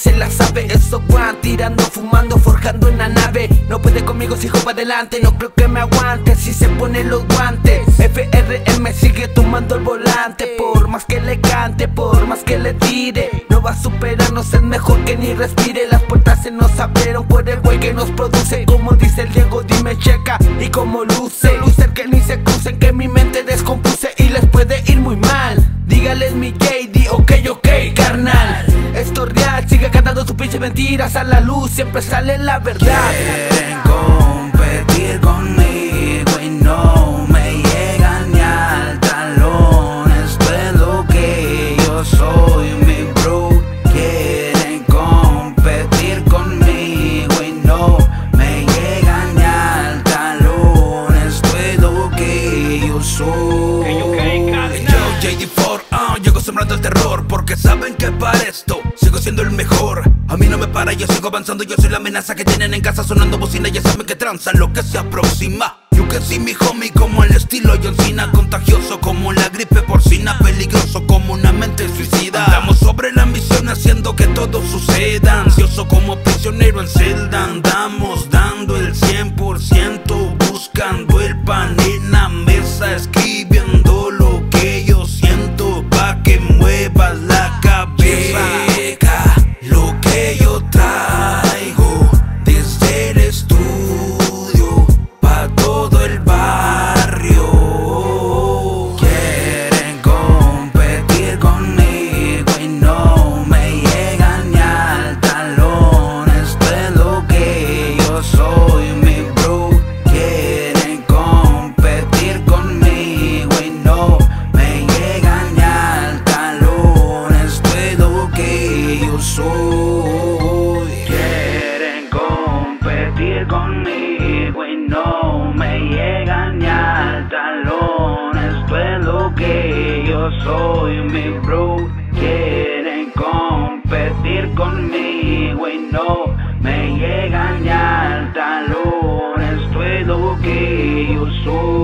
se la sabe Eso van tirando, fumando, forjando en la nave. No puede conmigo, sigo para adelante No creo que me aguante si se pone los guantes. FRM sigue tomando el volante Por más que le cante, por más que le tire. No va a superarnos, es mejor que ni respire. Las puertas se nos abrieron por el güey que nos produce. Como dice el Diego, dime checa Y como luce. Lucer que ni se crucen, que mi mente descompuse mentiras a la luz Siempre sale la verdad. Quieren competir conmigo y no me llegan ni al talón. Esto es lo que yo soy, mi bro. Quieren competir conmigo y no me llegan ni al talón. Esto es lo que yo soy saben que para esto. Sigo siendo el mejor. A mí no me para, yo sigo avanzando. Yo soy la amenaza que tienen en casa sonando bocina Ya saben que transan lo que se aproxima. You can see mi homie como el estilo John Cena. Contagioso como la gripe porcina. Peligroso como una mente suicida. Andamos sobre la misión haciendo que todo suceda. Ansioso como prisionero en celda lo que soy mi bro. Quieren competir conmigo y no me llegan ni al talón. Estoy lo que yo soy.